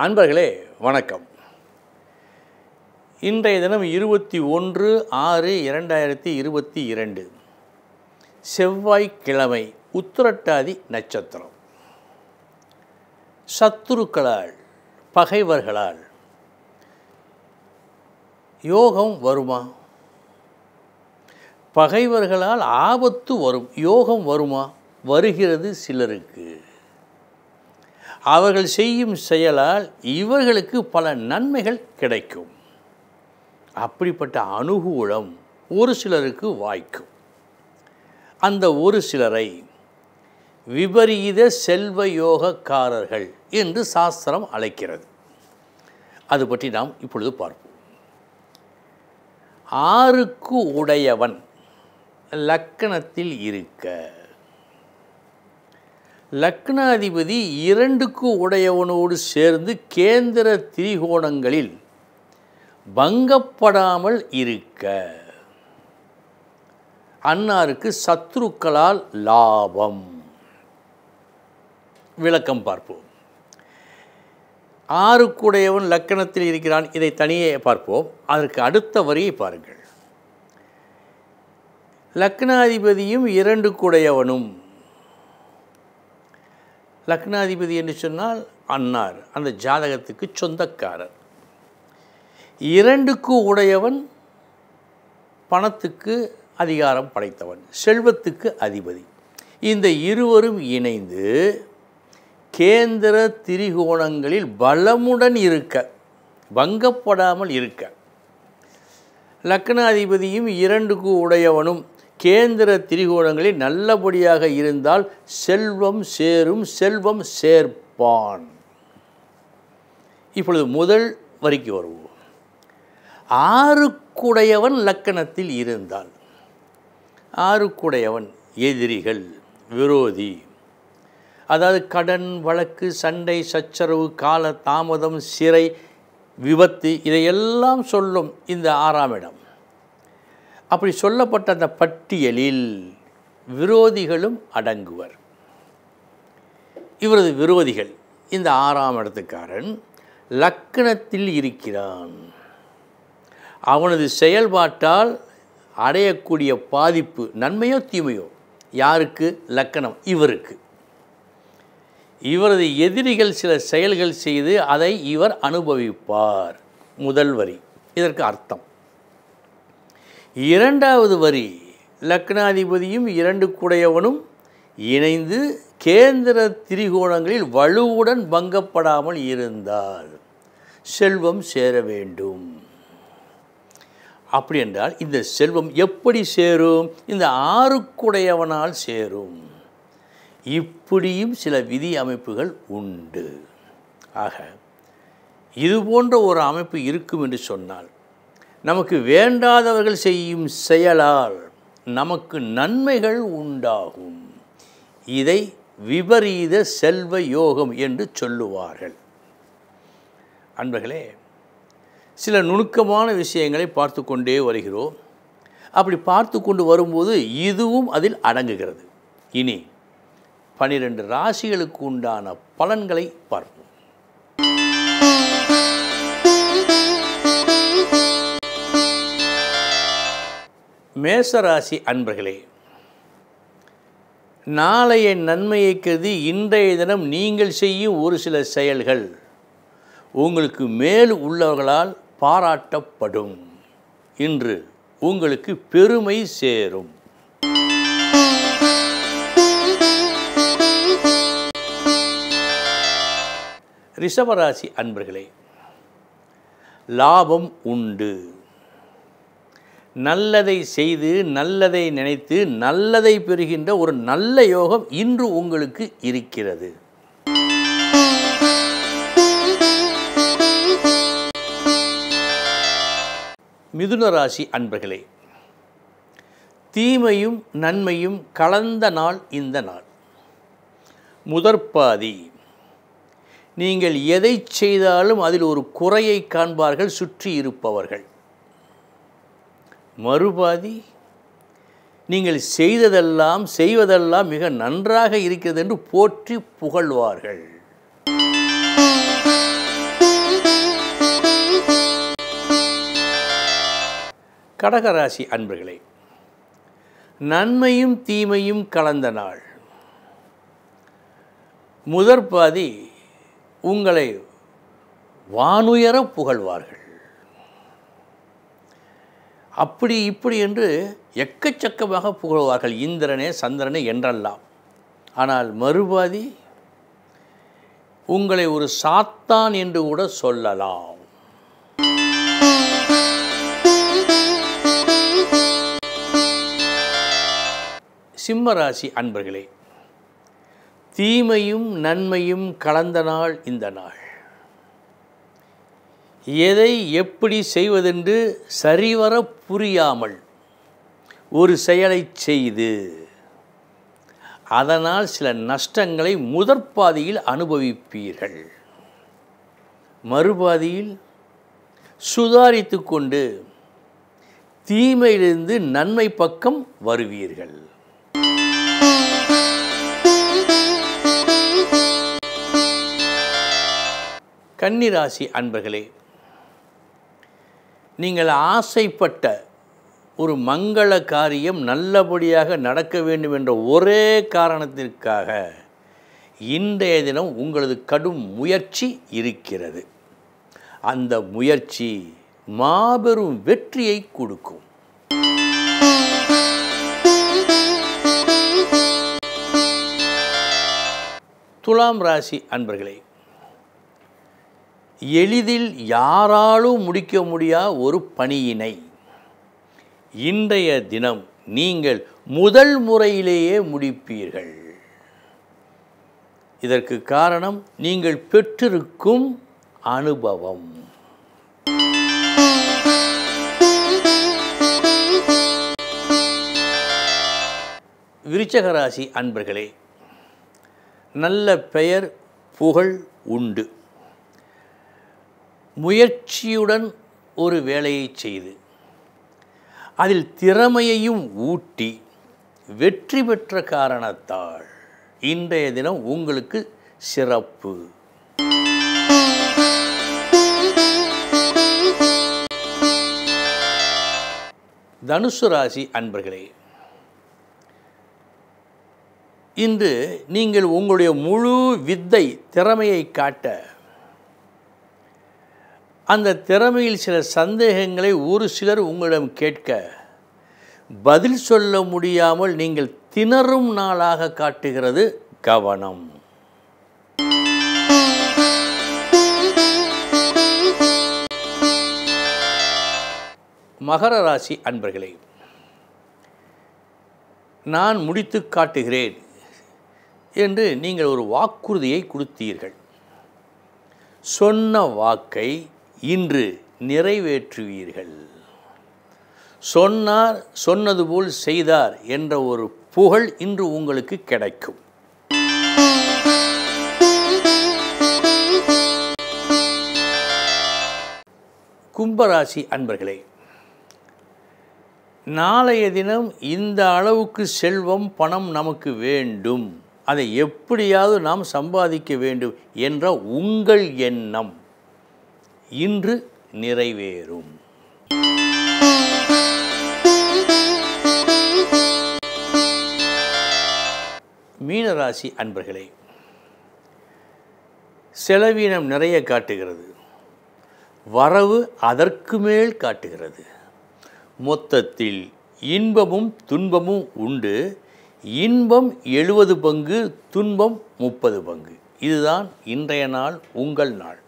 அன்பர்களே வணக்கம். இன்றைய தினம் இருபத்தி ஒன்று ஆறு இரண்டாயிரத்தி இருபத்தி இரண்டு. செவ்வாய்க்கிழமை உத்திரட்டாதி நட்சத்திரம். சத்துருக்களால் பகைவர்களால் யோகம் வருமா? பகைவர்களால் ஆபத்து வரும் யோகம் வருமா? வருகிறது சிலருக்கு. அவர்கள் செய்யும் செயலால் இவர்களுக்கு பல நன்மைகள் கிடைக்கும். அப்படிப்பட்ட அனுகூலம் ஒரு சிலருக்கு வாய்க்கும். அந்த ஒரு சிலரை விபரீத செல்வ யோகக்காரர்கள் என்று சாஸ்திரம் அழைக்கிறது. அது பற்றி நாம் இப்பொழுது பார்ப்போம். ஆறுக்கு உடையவன் லக்கணத்தில் இருக்க லக்னாதிபதி இரண்டுக்கு உடையவனோடு சேர்ந்து கேந்திர திரிகோணங்களில் பங்கப்படாமல் இருக்க. அன்னாருக்கு சத்ருக்களால் லாபம். விளக்கம் பார்ப்போம். ஆறுக்குடையவன் லக்கணத்தில் இருக்கிறான் இதை தனியே பார்ப்போம். அதற்கு அடுத்த வரியை பாருங்கள். லக்னாதிபதியும் இரண்டுக்குடையவனும் லக்னாதிபதி என்று சொன்னால் அன்னார் அந்த ஜாதகத்துக்கு சொந்தக்காரர். இரண்டுக்கு உடையவன் பணத்துக்கு அதிகாரம் படைத்தவன் செல்வத்துக்கு அதிபதி. இந்த இருவரும் இணைந்து கேந்திர திரிகோணங்களில் பலமுடன் இருக்க வங்கப்படாமல் இருக்க. லக்னாதிபதியும் இரண்டுக்கு உடையவனும் கேந்திர திரிகோணங்களில் நல்லபடியாக இருந்தால் செல்வம் சேரும் செல்வம் சேர்ப்பான். இப்பொழுது முதல் வரிக்கு வருவோம். ஆறுக்குடையவன் லக்கணத்தில் இருந்தால் ஆறுக்குடையவன் எதிரிகள் விரோதி. அதாவது கடன் வழக்கு சண்டை சச்சரவு கால தாமதம் சிறை விபத்து இதையெல்லாம் சொல்லும் இந்த ஆறாம் இடம். அப்படி சொல்லப்பட்ட அந்த பட்டியலில் விரோதிகளும் அடங்குவர். இவரது விரோதிகள் இந்த ஆறாம் இடத்துக்காரன் லக்கணத்தில் இருக்கிறான். அவனது செயல்பாட்டால் அடையக்கூடிய பாதிப்பு நன்மையோ தீமையோ யாருக்கு? லக்கணம் இவருக்கு. இவரது எதிரிகள் சில செயல்கள் செய்து அதை இவர் அனுபவிப்பார் முதல் வரி. இதற்கு அர்த்தம். இரண்டாவது வரி லக்னாதிபதியும் இரண்டு குடையவனும் இணைந்து கேந்திர திரிகோணங்களில் வலுவுடன் பங்கப்படாமல் இருந்தால் செல்வம் சேர வேண்டும். அப்படி என்றால் இந்த செல்வம் எப்படி சேரும்? இந்த ஆறுக்குடையவனால் சேரும். இப்படியும் சில விதி அமைப்புகள் உண்டு. ஆக இது போன்ற ஒரு அமைப்பு இருக்கும் என்று சொன்னால் நமக்கு வேண்டாதவர்கள் செய்யும் செயலால் நமக்கு நன்மைகள் உண்டாகும். இதை விபரீத செல்வ யோகம் என்று சொல்லுவார்கள். அன்பர்களே சில நுணுக்கமான விஷயங்களை பார்த்து கொண்டே வருகிறோம். அப்படி பார்த்து கொண்டு வரும்போது இதுவும் அதில் அடங்குகிறது. இனி பனிரெண்டு ராசிகளுக்கு உண்டான பலன்களை பார்ப்போம். மேசராசி அன்பர்களே நாளைய நன்மையை கருதி இன்றைய தினம் நீங்கள் செய்யும் ஒரு சில செயல்கள் உங்களுக்கு மேல் உள்ளவர்களால் பாராட்டப்படும். இன்று உங்களுக்கு பெருமை சேரும். ரிஷபராசி அன்பர்களே லாபம் உண்டு. நல்லதை செய்து நல்லதை நினைத்து நல்லதை பெறுகின்ற ஒரு நல்ல யோகம் இன்று உங்களுக்கு இருக்கிறது. மிதுன ராசி அன்பர்களே தீமையும் நன்மையும் கலந்த நாள் இந்த நாள். முதற்பாதி நீங்கள் எதை செய்தாலும் அதில் ஒரு குறையை காண்பார்கள் சுற்றி இருப்பவர்கள். மறுபாதி நீங்கள் செய்ததெல்லாம் செய்வதெல்லாம் மிக நன்றாக இருக்கிறது என்று போற்றி புகழ்வார்கள். கடகராசி அன்பர்களே நன்மையும் தீமையும் கலந்த நாள். முதற்பாதி உங்களை வானுயர புகழ்வார்கள். அப்படி இப்படி என்று எக்கச்சக்கமாக புகழ்வார்கள் இந்திரனே சந்திரனே என்றெல்லாம். ஆனால் மறுபாதி உங்களை ஒரு சாத்தான் என்று கூட சொல்லலாம். சிம்மராசி அன்பர்களே தீமையும் நன்மையும் கலந்த நாள் இந்த நாள். எதை எப்படி செய்வதென்று சரிவர புரியாமல் ஒரு செயலை செய்து அதனால் சில நஷ்டங்களை முதற்பாதியில் அனுபவிப்பீர்கள். மறுபாதியில் சுதாரித்து கொண்டு தீமையிலிருந்து நன்மை பக்கம் வருவீர்கள். கன்னிராசி அன்பர்களே நீங்கள் ஆசைப்பட்ட ஒரு மங்கள காரியம் நல்லபடியாக நடக்க வேண்டும் என்ற ஒரே காரணத்திற்காக இன்றைய தினம் உங்களது கடும் முயற்சி இருக்கிறது. அந்த முயற்சி மாபெரும் வெற்றியை கொடுக்கும். துலாம் ராசி அன்பர்களே எளிதில் யாராலும் முடிக்க முடியா ஒரு பணியினை. இன்றைய தினம் நீங்கள் முதல் முறையிலேயே முடிப்பீர்கள். இதற்கு காரணம் நீங்கள் பெற்றிருக்கும் அனுபவம். விருச்சகராசி அன்பர்களே நல்ல பெயர் புகழ் உண்டு. முயற்சியுடன் ஒரு வேலையை செய்து அதில் திறமையையும் ஊட்டி வெற்றி பெற்ற காரணத்தால் இன்றைய தினம் உங்களுக்கு சிறப்பு. தனுசு ராசி அன்பர்களே இன்று நீங்கள் உங்களுடைய முழு வித்தை திறமையை காட்ட அந்த திறமையில் சில சந்தேகங்களை ஒரு சிலர் உங்களிடம் கேட்க பதில் சொல்ல முடியாமல் நீங்கள் திணறும் நாளாக காட்டுகிறது கவனம். மகர ராசி அன்பர்களே நான் முடித்து காட்டுகிறேன் என்று நீங்கள் ஒரு வாக்குறுதியை கொடுத்தீர்கள். சொன்ன வாக்கை இன்று நிறைவேற்றுவீர்கள். சொன்னார் சொன்னது போல் செய்தார் என்ற ஒரு புகழ் இன்று உங்களுக்கு கிடைக்கும். கும்பராசி அன்பர்களே நாளைய தினம் இந்த அளவுக்கு செல்வம் பணம் நமக்கு வேண்டும். அதை எப்படியாவது நாம் சம்பாதிக்க வேண்டும் என்ற உங்கள் எண்ணம். இன்று நிறைவேறும். மீனராசி அன்பர்களே செலவீனம் நிறைய காட்டுகிறது. வரவு அதற்கு மேல் காட்டுகிறது. மொத்தத்தில் இன்பமும் துன்பமும் உண்டு. இன்பம் எழுபது பங்கு துன்பம் முப்பது பங்கு. இதுதான் இன்றைய நாள் உங்கள் நாள்.